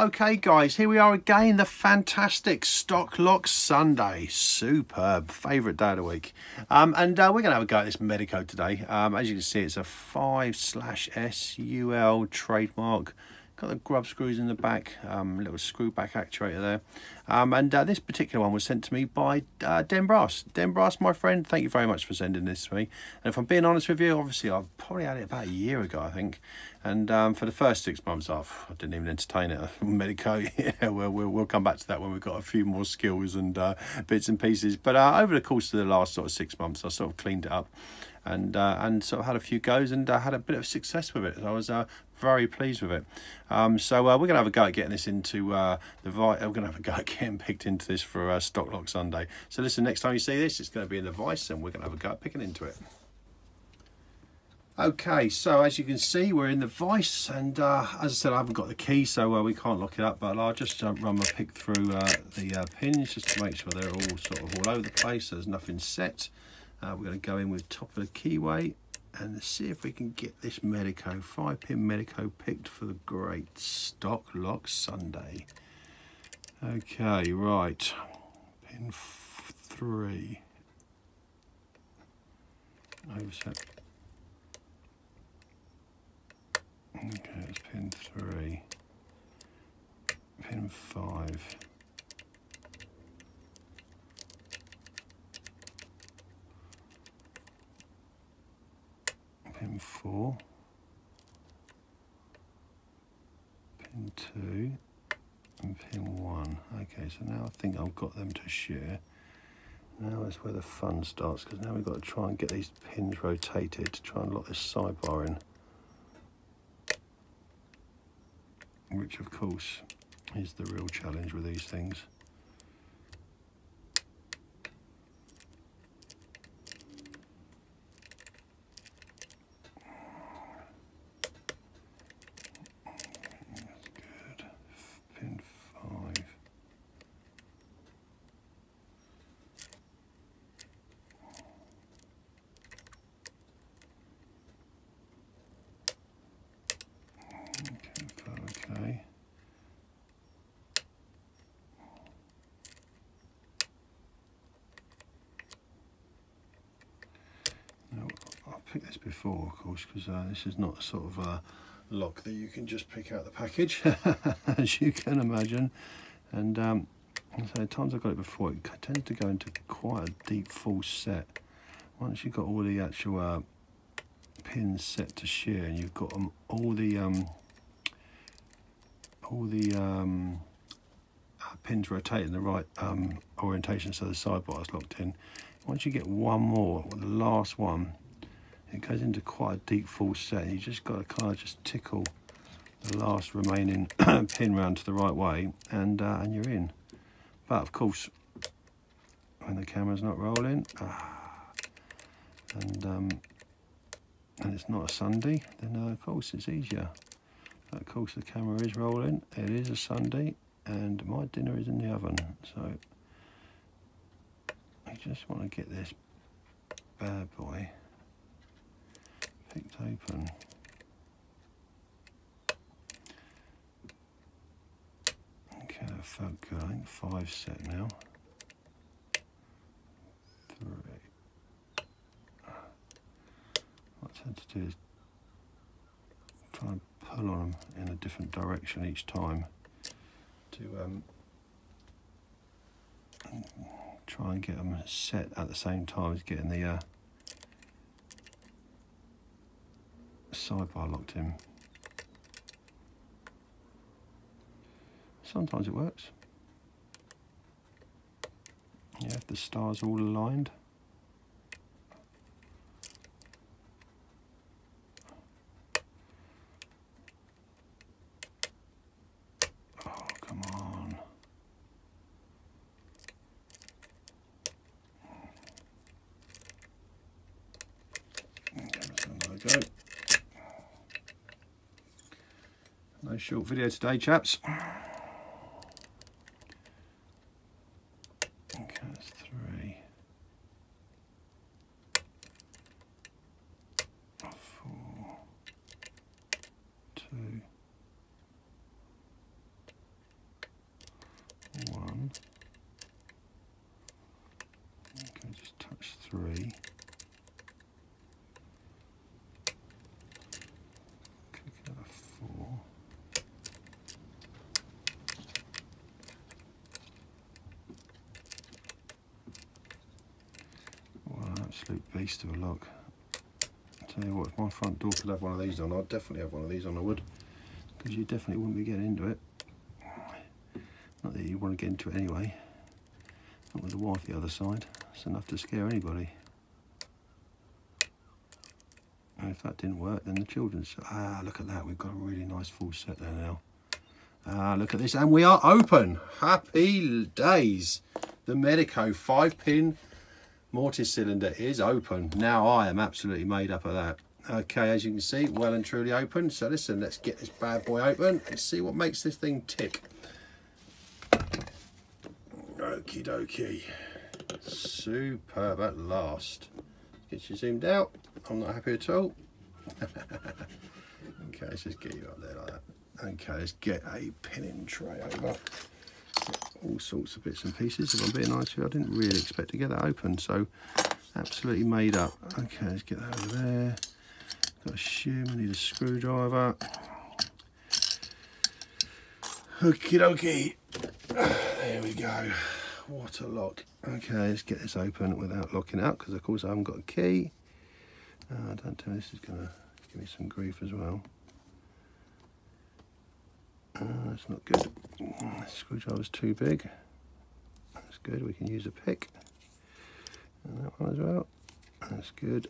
Okay guys, here we are again, the fantastic Stock Lock Sunday. Superb, favourite day of the week. Um, and uh, we're going to have a go at this Medeco today. Um, as you can see, it's a 5 slash SUL trademark got the grub screws in the back um, little screw back actuator there. Um, and uh, this particular one was sent to me by uh, Den Brass. Den Brass my friend thank you very much for sending this to me. And if I'm being honest with you obviously I've probably had it about a year ago I think. And um, for the first six months off I didn't even entertain it. Medeco yeah well, we'll we'll come back to that when we've got a few more skills and uh, bits and pieces. But uh, over the course of the last sort of six months I sort of cleaned it up and uh, and sort of had a few goes and uh, had a bit of success with it. I was uh, very pleased with it. Um, so uh, we're going to have a go at getting this into uh, the Vice. We're going to have a go at getting picked into this for uh, Stock Lock Sunday. So listen, next time you see this, it's going to be in the Vice, and we're going to have a go at picking into it. Okay, so as you can see, we're in the Vice, and uh, as I said, I haven't got the key, so uh, we can't lock it up, but I'll just uh, run my pick through uh, the uh, pins just to make sure they're all sort of all over the place, so there's nothing set. Uh, we're going to go in with top of the keyway and see if we can get this Medeco, 5 pin Medeco picked for the great Stock Lock Sunday. Okay, right, pin 3. Overset. Okay, it's pin 3. Pin 5. Pin 4, pin 2 and pin 1. Okay, so now I think I've got them to shear. Now is where the fun starts because now we've got to try and get these pins rotated to try and lock this sidebar in. Which of course is the real challenge with these things. Picked this before, of course, because uh, this is not a sort of uh, lock that you can just pick out the package, as you can imagine. And um, so times I've got it before, it tends to go into quite a deep full set. Once you've got all the actual uh, pins set to shear, and you've got um, all the um, all the um, uh, pins rotating the right um, orientation, so the sidebar is locked in. Once you get one more, the last one, it goes into quite a deep full set. You just got to kind of just tickle the last remaining pin round to the right way and uh, and you're in. But of course, when the camera's not rolling, ah, and um, and it's not a Sunday, then uh, of course it's easier. But of course the camera is rolling, it is a Sunday, and my dinner is in the oven. So I just want to get this bad boy picked open. Okay, that felt good. I think five set now. Three. What I tend to do is try and pull on them in a different direction each time to um, try and get them set at the same time as getting the uh, sidebar locked in. Sometimes it works. Yeah, if the stars all aligned. Oh, come on. Okay, go. No short video today, chaps. Okay, that's three. Four. Two. Absolute beast of a lock. Tell you what, if my front door could have one of these on, I'd definitely have one of these on, I would. Because you definitely wouldn't be getting into it. Not that you want to get into it anyway. Not with the wife the other side. It's enough to scare anybody. And if that didn't work, then the children's... Ah, look at that. We've got a really nice full set there now. Ah, look at this. And we are open. Happy days. The Medeco 5-pin mortise cylinder is open. Now I am absolutely made up of that. Okay, as you can see, well and truly open. So listen, let's get this bad boy open and see what makes this thing tick. Okie dokie. Superb at last. Get you zoomed out. I'm not happy at all. okay, let's just get you up there like that. Okay, let's get a pinning tray over. All sorts of bits and pieces. If I'm being honest with you, I didn't really expect to get that open, so absolutely made up. Okay, let's get that over there. Got a shim, I need a screwdriver. Okie dokie. There we go. What a lock. Okay, let's get this open without locking out because of course I haven't got a key. Uh, don't tell me this is going to give me some grief as well. Uh, that's not good. The screwdriver's too big. That's good, we can use a pick. And that one as well. That's good.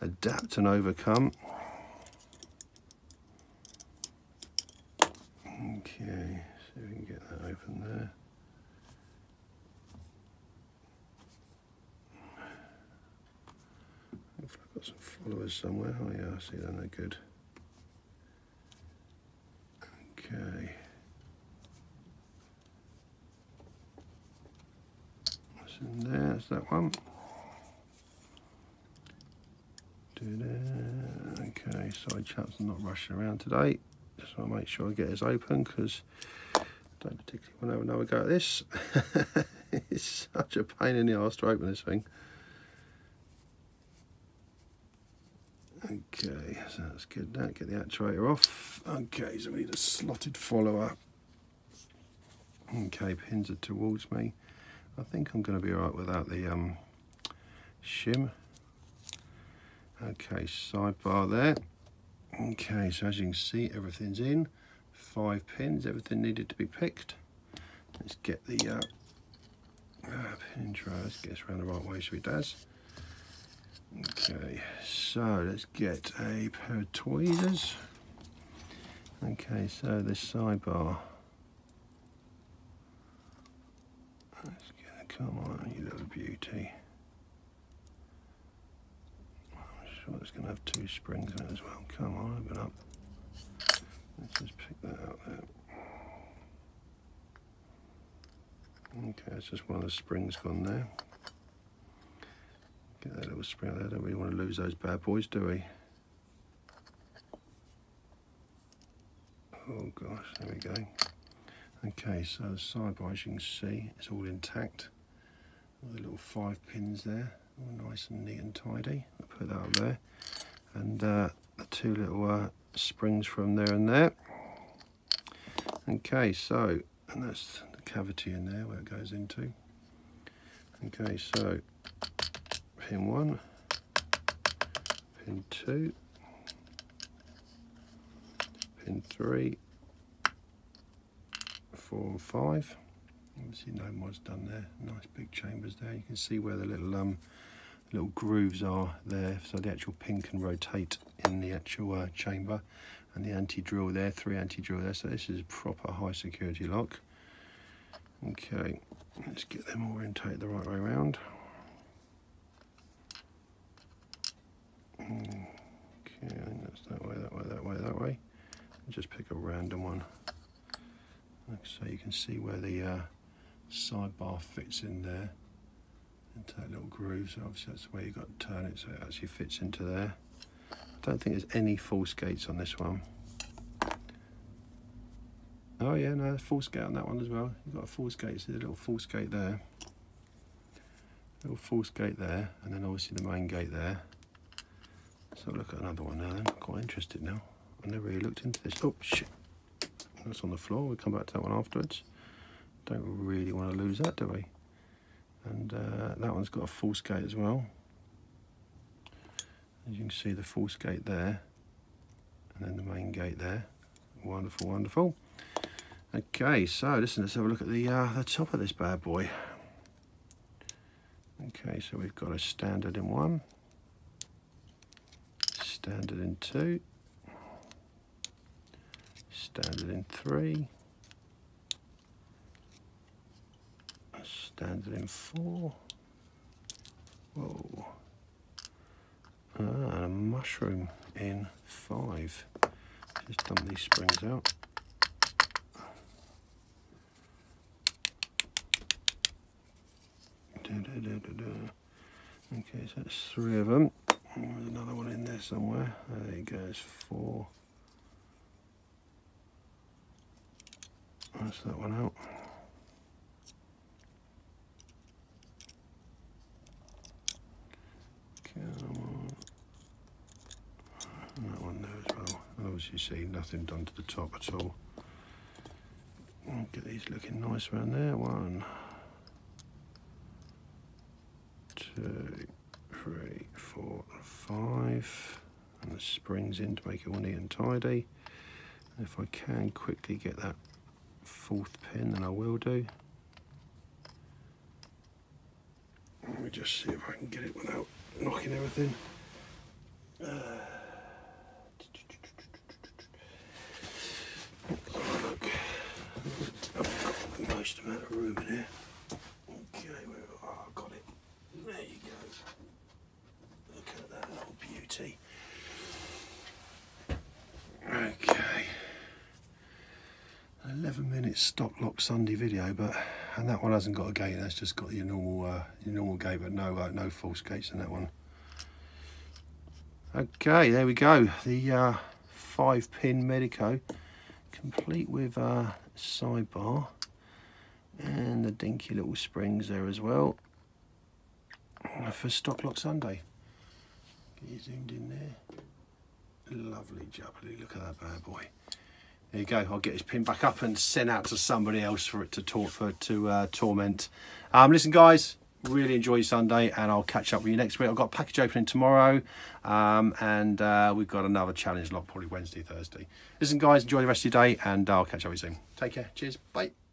Adapt and overcome. Okay, see if we can get that open there. Hopefully I've got some followers somewhere. Oh yeah, I see them, they're good. Okay. In there? That's that one. Okay, side chaps not rushing around today. Just want to make sure I get this open because I don't particularly want to have another go at this. it's such a pain in the arse to open this thing. Okay, so that's good. Now get the actuator off. Okay, so we need a slotted follower. Okay, pins are towards me. I think I'm going to be alright without the um, shim. Okay, sidebar there. Okay, so as you can see, everything's in. Five pins, everything needed to be picked. Let's get the uh, uh, pin tray. Let's get the right way so it does. Okay, so let's get a pair of tweezers. Okay, so this sidebar. Let's get, come on, you little beauty. I'm sure it's going to have two springs in it as well. Come on, open up. Let's just pick that out there. Okay, it's just one of the springs gone there. That little spring there. Don't really want to lose those bad boys, do we? Oh gosh, there we go. Okay, so the sidebar, as you can see, it's all intact. All the little five pins there, all nice and neat and tidy. I'll put that up there. And uh, the two little uh, springs from there and there. Okay, so, and that's the cavity in there where it goes into. Okay, so pin one, pin two, pin three, four and five. Obviously no mod's done there. Nice big chambers there. You can see where the little um, little grooves are there. So the actual pin can rotate in the actual uh, chamber. And the anti-drill there, three anti-drill there. So this is a proper high security lock. Okay, let's get them orientated the right way around. Okay, I think that's that way, that way, that way, that way. just pick a random one. Like so you can see where the uh, sidebar fits in there into that little groove. So obviously that's where you've got to turn it so it actually fits into there. I don't think there's any false gates on this one. Oh yeah, no, false gate on that one as well. You've got a false gate, so a little false gate there. Little false gate there, and then obviously the main gate there. So look at another one now then. Quite interested now. I never really looked into this. Oh shit. That's on the floor. We'll come back to that one afterwards. Don't really want to lose that, do we? And uh, that one's got a false gate as well. As you can see the false gate there and then the main gate there. Wonderful, wonderful. Okay, so listen, let's have a look at the, uh, the top of this bad boy. Okay, so we've got a standard in one, standard in two, standard in three, standard in four. Whoa. Ah, and a mushroom in five. Just dump these springs out. Okay, so that's three of them. There's another one in there somewhere. There you go, it's four. That's that one out. Come on. that one there as well. Obviously see nothing done to the top at all. Get these looking nice around there. One, two, three, four, five. And the springs in to make it all neat and tidy. And if I can quickly get that fourth pin, then I will do. Let me just see if I can get it without knocking everything. Uh, look, I've got most amount of room in here. Okay, where, oh, I got it. There you go. Look at that little beauty. Okay. 11 minute stock lock Sunday video, but and that one hasn't got a gate. That's just got your normal uh, your normal gate, but no uh, no false gates in that one. Okay, there we go. The uh, five pin medeco complete with uh, sidebar and the dinky little springs there as well for stock lock Sunday. Get you zoomed in there. Lovely jubbly. Look at that bad boy. There you go. I'll get his pin back up and send out to somebody else for it to talk for to uh, torment. Um, listen, guys. Really enjoy Sunday, and I'll catch up with you next week. I've got a package opening tomorrow, um, and uh, we've got another challenge lock probably Wednesday, Thursday. Listen, guys, enjoy the rest of your day, and I'll catch up with you soon. Take care. Cheers. Bye.